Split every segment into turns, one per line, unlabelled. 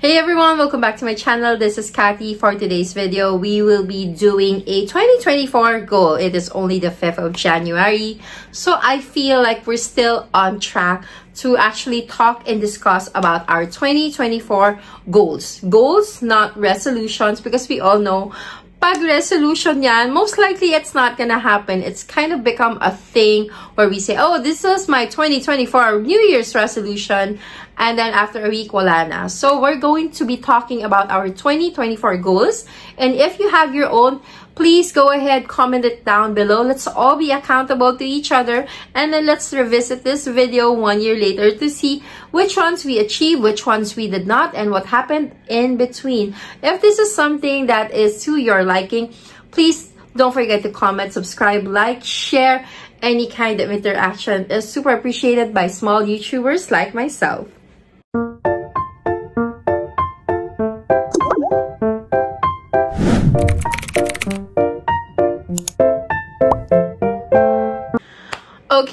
Hey everyone, welcome back to my channel. This is Kathy. For today's video, we will be doing a 2024 goal. It is only the 5th of January. So I feel like we're still on track to actually talk and discuss about our 2024 goals. Goals, not resolutions, because we all know pag resolution yan, most likely it's not gonna happen. It's kind of become a thing where we say, oh, this is my 2024 New Year's resolution. And then after a week, wala na. So we're going to be talking about our 2024 goals. And if you have your own, please go ahead, comment it down below. Let's all be accountable to each other. And then let's revisit this video one year later to see which ones we achieved, which ones we did not, and what happened in between. If this is something that is to your liking, please don't forget to comment, subscribe, like, share. Any kind of interaction is super appreciated by small YouTubers like myself.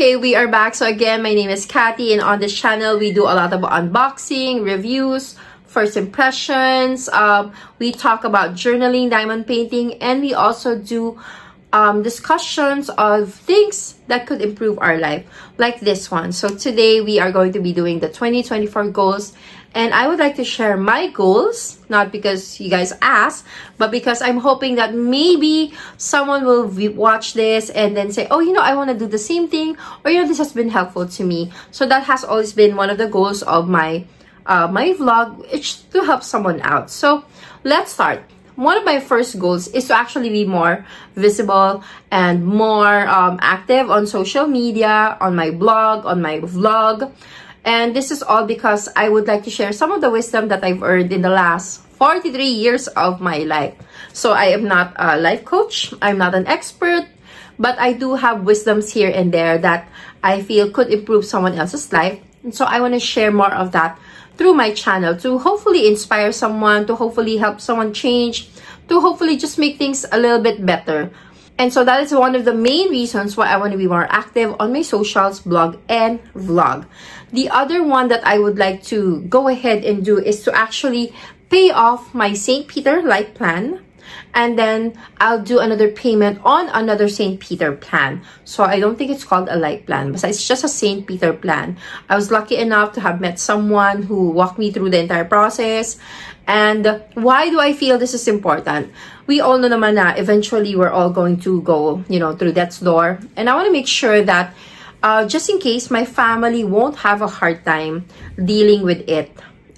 Okay, we are back. So again, my name is Kathy and on this channel, we do a lot of unboxing, reviews, first impressions. Um, we talk about journaling, diamond painting, and we also do um, discussions of things that could improve our life, like this one. So today, we are going to be doing the 2024 goals and I would like to share my goals, not because you guys asked, but because I'm hoping that maybe someone will watch this and then say, oh, you know, I want to do the same thing, or, you know, this has been helpful to me. So that has always been one of the goals of my, uh, my vlog, it's to help someone out. So let's start one of my first goals is to actually be more visible and more um, active on social media, on my blog, on my vlog. And this is all because I would like to share some of the wisdom that I've earned in the last 43 years of my life. So I am not a life coach. I'm not an expert. But I do have wisdoms here and there that I feel could improve someone else's life. And so I want to share more of that through my channel to hopefully inspire someone, to hopefully help someone change, to hopefully just make things a little bit better. And so that is one of the main reasons why I want to be more active on my socials, blog, and vlog. The other one that I would like to go ahead and do is to actually pay off my St. Peter Life plan and then I'll do another payment on another St. Peter plan. So I don't think it's called a life plan, but it's just a St. Peter plan. I was lucky enough to have met someone who walked me through the entire process. And why do I feel this is important? We all know naman na eventually we're all going to go, you know, through death's door. And I want to make sure that uh, just in case my family won't have a hard time dealing with it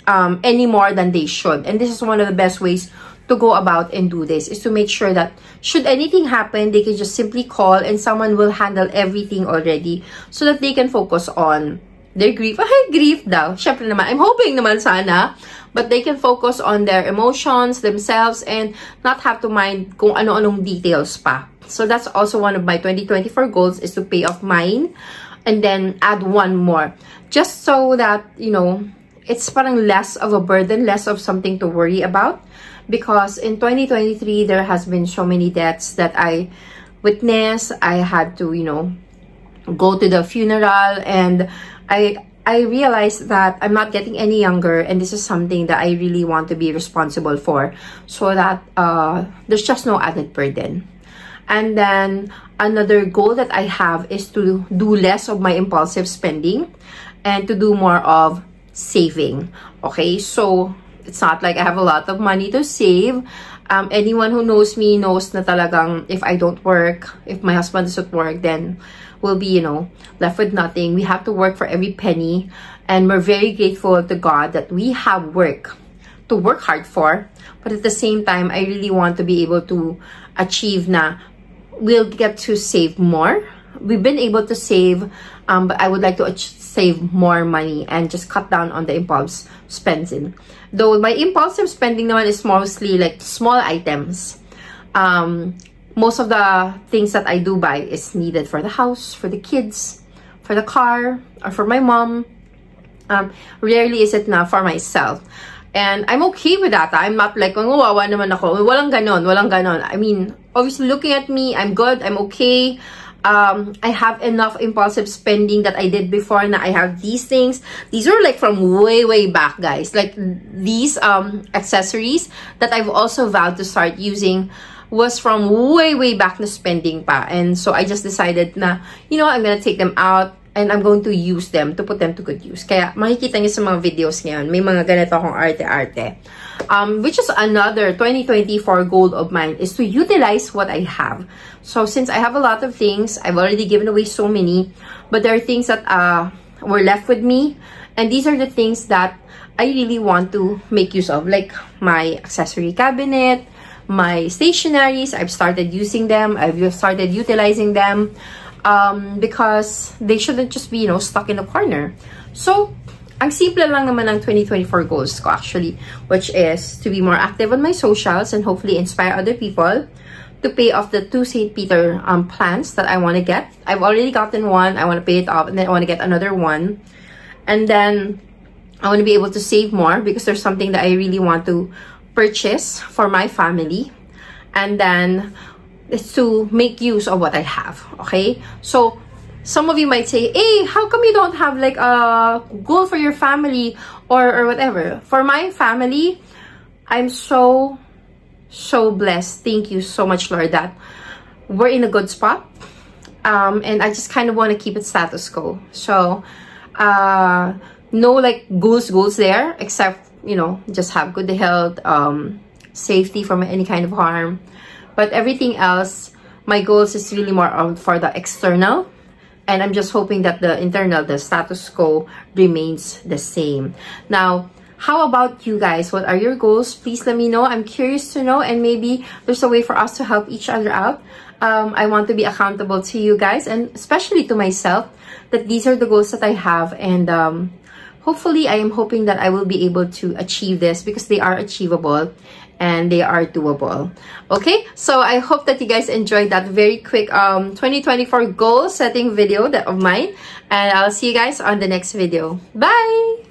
um, any more than they should. And this is one of the best ways to go about and do this is to make sure that should anything happen, they can just simply call and someone will handle everything already so that they can focus on their grief. Ay, grief daw. Syempre naman, I'm hoping naman sana. But they can focus on their emotions, themselves, and not have to mind kung ano-anong details pa. So that's also one of my 2024 goals is to pay off mine and then add one more. Just so that, you know, it's parang less of a burden, less of something to worry about because in 2023 there has been so many deaths that I witnessed. I had to, you know, go to the funeral and I I realized that I'm not getting any younger and this is something that I really want to be responsible for so that uh, there's just no added burden. And then another goal that I have is to do less of my impulsive spending and to do more of saving. Okay, so it's not like I have a lot of money to save. Um, anyone who knows me knows na talagang if I don't work, if my husband doesn't work, then we'll be, you know, left with nothing. We have to work for every penny. And we're very grateful to God that we have work to work hard for. But at the same time, I really want to be able to achieve na we'll get to save more. We've been able to save, um, but I would like to save more money and just cut down on the impulse spending. Though my impulsive spending naman is mostly like small items. Um, most of the things that I do buy is needed for the house, for the kids, for the car, or for my mom. Um, rarely is it na for myself. And I'm okay with that. I'm not like, oh, wawa naman ako. Walang ganon, walang ganon. I mean, obviously looking at me, I'm good, I'm okay. um, I have enough impulsive spending that I did before na I have these things. These are like from way, way back, guys. Like these um, accessories that I've also vowed to start using was from way, way back na spending pa. And so I just decided na, you know, I'm gonna take them out and I'm going to use them to put them to good use. Kaya makikita niyo sa mga videos ngayon, may mga ganito akong arte-arte. Um, which is another 2024 goal of mine is to utilize what I have. So since I have a lot of things, I've already given away so many, but there are things that uh, were left with me. And these are the things that I really want to make use of. Like my accessory cabinet, my stationaries, I've started using them, I've started utilizing them um, because they shouldn't just be, you know, stuck in a corner. So, ang simple lang naman ng 2024 goals ko actually, which is to be more active on my socials and hopefully inspire other people to pay off the two St. Peter um, plans that I want to get. I've already gotten one. I want to pay it off and then I want to get another one. And then I want to be able to save more because there's something that I really want to purchase for my family. And then to make use of what I have, okay? So, some of you might say, hey, how come you don't have like a goal for your family or, or whatever? For my family, I'm so, so blessed. Thank you so much, Lord, that we're in a good spot. Um, and I just kind of want to keep it status quo. So, uh, no like goals, goals there, except, you know, just have good health, um, safety from any kind of harm but everything else, my goals is really more on for the external. And I'm just hoping that the internal, the status quo remains the same. Now, how about you guys? What are your goals? Please let me know. I'm curious to know and maybe there's a way for us to help each other out. Um, I want to be accountable to you guys and especially to myself that these are the goals that I have and um, hopefully I am hoping that I will be able to achieve this because they are achievable and they are doable. Okay? So i hope that you guys enjoyed that very quick um 2024 goal setting video that of mine. And i'll see you guys on the next video. Bye!